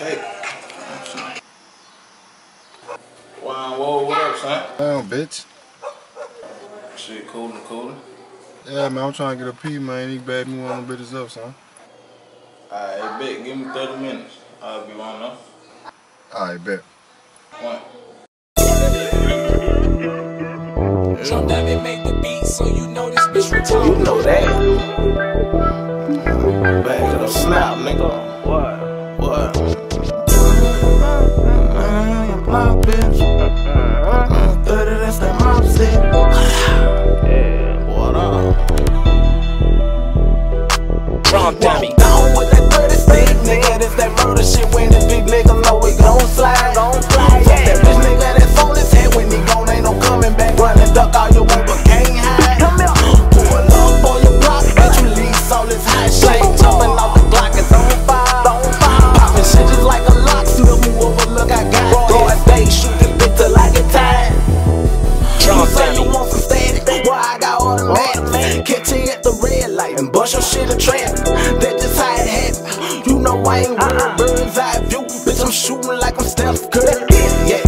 Shake. Wow, whoa, what up, son? Damn, bitch. Shit, coolin', coolin'. Yeah, man, I'm trying to get a pee, man. He bad me on the bitches up, son. Alright, bet. Give me 30 minutes. I'll be on up. Alright, bet. One. Jump down and make the beat so you know this bitch retarded. You know that. Back of the snap, nigga. What? What? My Catch you at the red light and bust your shit in trap. That just how it happen. You know I ain't with a bird's eye view, bitch. I'm shooting like I'm Steph Curry. Yeah,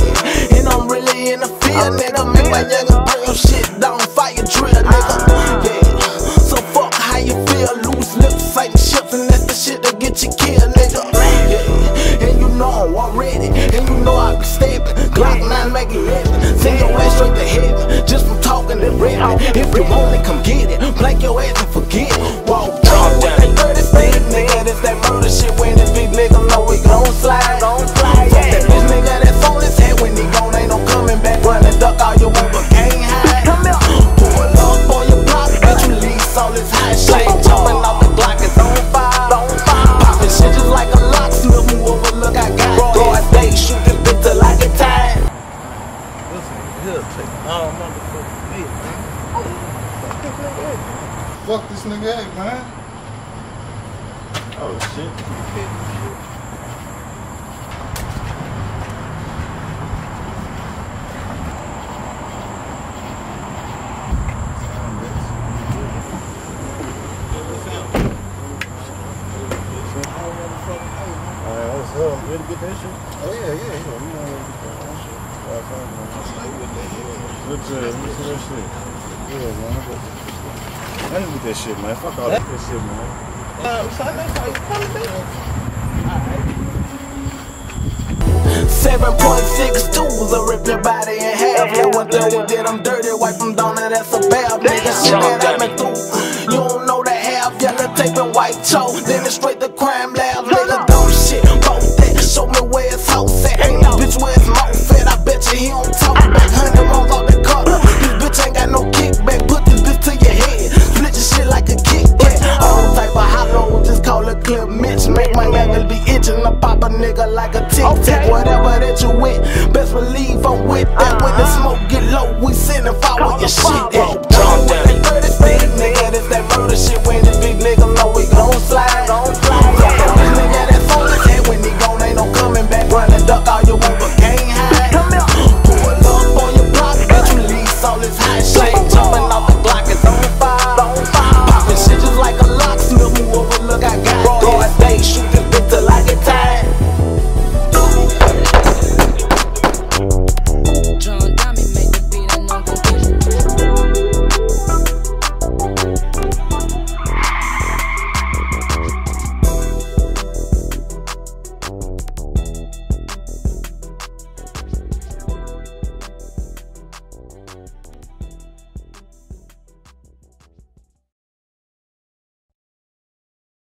and I'm really in the field, nigga. Make my nigga bring your shit down, fire drill, nigga. Uh-uh. Yeah, so fuck how you feel. Loose lips, fighting ships, and that's the shit that get you killed, nigga. Yeah, and you know I'm already, and you know I be stabbing. Glock 9 make and. If you want it, come get it. Blank your ass and forget it. Walk down with that 30 stick, nigga. That's that murder shit when this big nigga know we gon' slide. Gon' slide, yeah. That bitch nigga that's on his head when he gone ain't no coming back. Run and duck all you want, but can't hide. Come here. Pull up on your block, bitch. Release all this high shit. Jumping off the Glock, it's on fire. On fire. Popping shit just like a lock. Slip move over, look, I got broad day. Shoot this bitch till I get tired. Fuck this nigga up, man. Oh, shit. Alright, what's up? Ready to get that shit? Oh, yeah, yeah, yeah. You know what to get that shit. Alright, fine, man. Good job. Let me see that shit. Yeah, man. I got- I didn't get that shit, man. Fuck all that shit, man. Seven point six two will rip your body in half. Yeah, one thirty did I'm dirty, wipe them down and that's a bad nigga. Shit that I've been through, you don't know the half. Yellow tape and white toe, whatever that you with. Best believe I'm with that. When the smoke get low, we sending fire your shit.